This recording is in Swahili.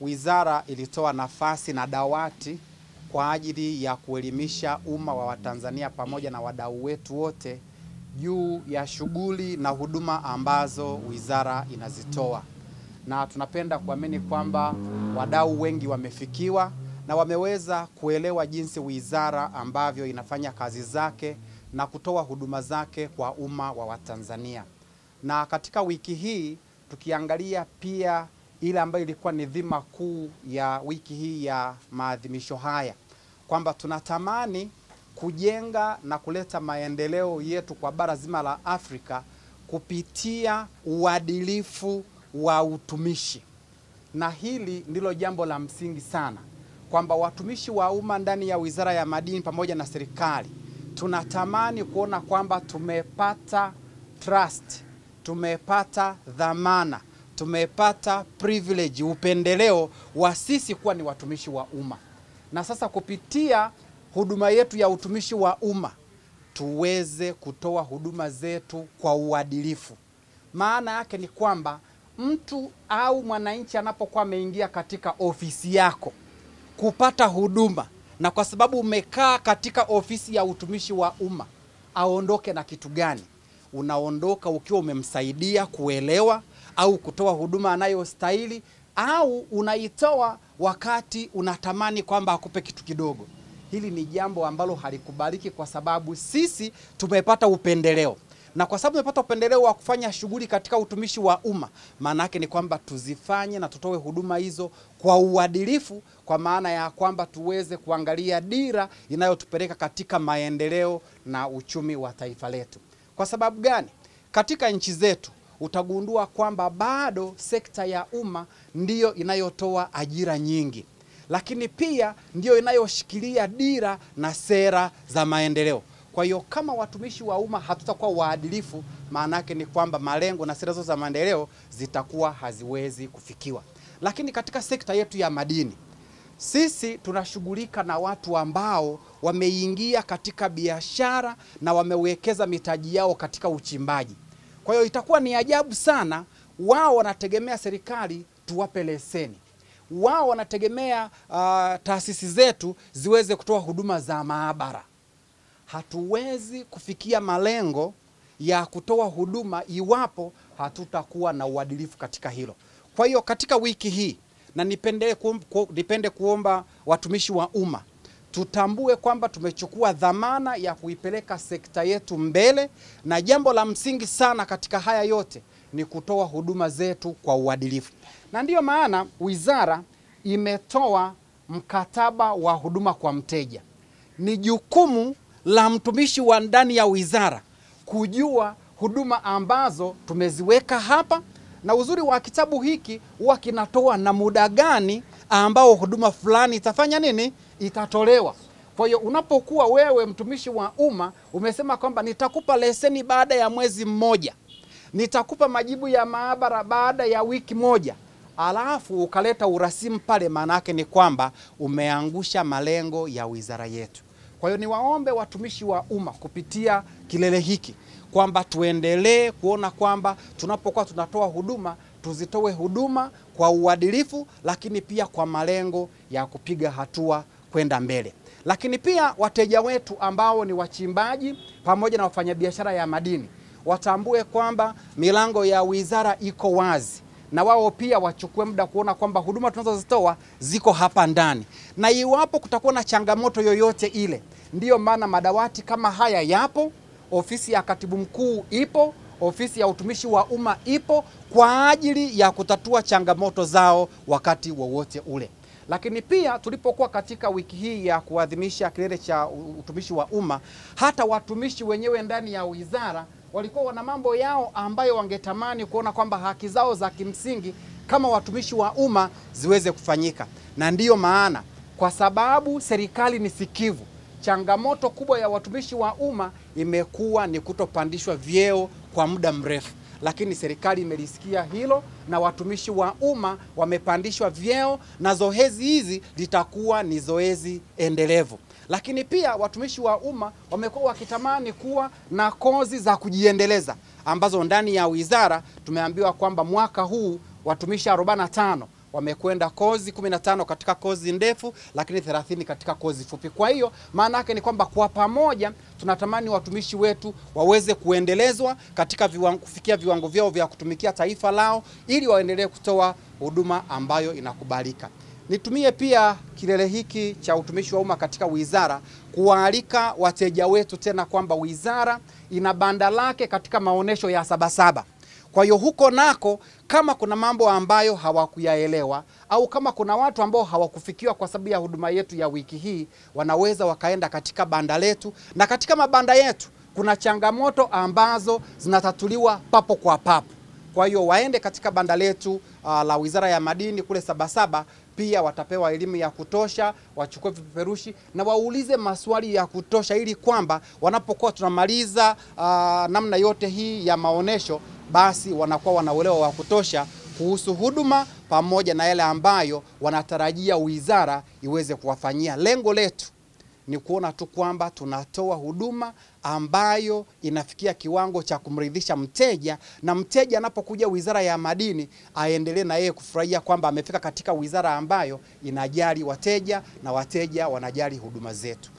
wizara ilitoa nafasi na dawati kwa ajili ya kuelimisha umma wa Watanzania pamoja na wadau wetu wote juu ya shughuli na huduma ambazo wizara inazitoa, na tunapenda kuamini kwamba wadau wengi wamefikiwa na wameweza kuelewa jinsi wizara ambavyo inafanya kazi zake na kutoa huduma zake kwa umma wa Watanzania. Na katika wiki hii tukiangalia pia ile ambayo ilikuwa ni dhima kuu ya wiki hii ya maadhimisho haya kwamba tunatamani kujenga na kuleta maendeleo yetu kwa bara zima la Afrika kupitia uadilifu wa utumishi, na hili ndilo jambo la msingi sana, kwamba watumishi wa umma ndani ya Wizara ya Madini pamoja na serikali tunatamani kuona kwamba tumepata trust, tumepata dhamana, tumepata privilege, upendeleo wa sisi kuwa ni watumishi wa umma, na sasa kupitia huduma yetu ya utumishi wa umma tuweze kutoa huduma zetu kwa uadilifu. Maana yake ni kwamba mtu au mwananchi anapokuwa ameingia katika ofisi yako kupata huduma, na kwa sababu umekaa katika ofisi ya utumishi wa umma, aondoke na kitu gani? Unaondoka ukiwa umemsaidia kuelewa au kutoa huduma anayostahili, au unaitoa wakati unatamani kwamba akupe kitu kidogo. Hili ni jambo ambalo halikubaliki kwa sababu sisi tumepata upendeleo, na kwa sababu tumepata upendeleo wa kufanya shughuli katika utumishi wa umma, maana yake ni kwamba tuzifanye na tutoe huduma hizo kwa uadilifu, kwa maana ya kwamba tuweze kuangalia dira inayotupeleka katika maendeleo na uchumi wa taifa letu. Kwa sababu gani? Katika nchi zetu utagundua kwamba bado sekta ya umma ndiyo inayotoa ajira nyingi lakini pia ndiyo inayoshikilia dira na sera za maendeleo. Kwa hiyo kama watumishi wa umma hatutakuwa waadilifu, maana yake ni kwamba malengo na sera zote za maendeleo zitakuwa haziwezi kufikiwa. Lakini katika sekta yetu ya madini, sisi tunashughulika na watu ambao wameingia katika biashara na wamewekeza mitaji yao katika uchimbaji. Kwa hiyo itakuwa ni ajabu sana, wao wanategemea serikali tuwape leseni wao wanategemea uh, taasisi zetu ziweze kutoa huduma za maabara. Hatuwezi kufikia malengo ya kutoa huduma iwapo hatutakuwa na uadilifu katika hilo. Kwa hiyo katika wiki hii na nipende, ku, ku, nipende kuomba watumishi wa umma tutambue kwamba tumechukua dhamana ya kuipeleka sekta yetu mbele, na jambo la msingi sana katika haya yote ni kutoa huduma zetu kwa uadilifu, na ndiyo maana wizara imetoa mkataba wa huduma kwa mteja. Ni jukumu la mtumishi wa ndani ya wizara kujua huduma ambazo tumeziweka hapa, na uzuri wa kitabu hiki huwa kinatoa na muda gani ambao huduma fulani itafanya nini, itatolewa. Kwa hiyo unapokuwa wewe mtumishi wa umma umesema kwamba nitakupa leseni baada ya mwezi mmoja nitakupa majibu ya maabara baada ya wiki moja, alafu ukaleta urasimu pale, maana yake ni kwamba umeangusha malengo ya wizara yetu. Kwa hiyo niwaombe watumishi wa umma kupitia kilele hiki kwamba tuendelee kuona kwamba tunapokuwa tunatoa huduma tuzitoe huduma kwa uadilifu, lakini pia kwa malengo ya kupiga hatua kwenda mbele. Lakini pia wateja wetu ambao ni wachimbaji pamoja na wafanyabiashara ya madini watambue kwamba milango ya wizara iko wazi, na wao pia wachukue muda kuona kwamba huduma tunazozitoa ziko hapa ndani, na iwapo kutakuwa na changamoto yoyote ile, ndiyo maana madawati kama haya yapo, ofisi ya katibu mkuu ipo, ofisi ya utumishi wa umma ipo kwa ajili ya kutatua changamoto zao wakati wowote ule. Lakini pia tulipokuwa katika wiki hii ya kuadhimisha kilele cha utumishi wa umma, hata watumishi wenyewe ndani ya wizara walikuwa wana mambo yao ambayo wangetamani kuona kwamba haki zao za kimsingi kama watumishi wa umma ziweze kufanyika, na ndiyo maana kwa sababu serikali ni sikivu, changamoto kubwa ya watumishi wa umma imekuwa ni kutopandishwa vyeo kwa muda mrefu, lakini serikali imelisikia hilo na watumishi wa umma wamepandishwa vyeo, na zoezi hizi litakuwa ni zoezi endelevu. Lakini pia watumishi wa umma wamekuwa wakitamani kuwa na kozi za kujiendeleza ambazo ndani ya wizara tumeambiwa kwamba mwaka huu watumishi 45 wamekwenda kozi 15 katika kozi ndefu, lakini 30 katika kozi fupi. Kwa hiyo maana yake ni kwamba kwa pamoja tunatamani watumishi wetu waweze kuendelezwa katika viwango, kufikia viwango vyao vya kutumikia taifa lao ili waendelee kutoa huduma ambayo inakubalika. Nitumie pia kilele hiki cha utumishi wa umma katika wizara kuwaalika wateja wetu tena kwamba wizara ina banda lake katika maonyesho ya Sabasaba. Kwa hiyo huko nako, kama kuna mambo ambayo hawakuyaelewa au kama kuna watu ambao hawakufikiwa kwa sababu ya huduma yetu ya wiki hii, wanaweza wakaenda katika banda letu, na katika mabanda yetu kuna changamoto ambazo zinatatuliwa papo kwa papo. Kwa hiyo waende katika banda letu uh, la Wizara ya Madini kule Sabasaba. Pia watapewa elimu ya kutosha, wachukue vipeperushi na waulize maswali ya kutosha, ili kwamba wanapokuwa tunamaliza uh, namna yote hii ya maonesho, basi wanakuwa wana uelewa wa kutosha kuhusu huduma pamoja na yale ambayo wanatarajia wizara iweze kuwafanyia. Lengo letu ni kuona tu kwamba tunatoa huduma ambayo inafikia kiwango cha kumridhisha mteja, na mteja anapokuja Wizara ya Madini aendelee na yeye kufurahia kwamba amefika katika wizara ambayo inajali wateja na wateja wanajali huduma zetu.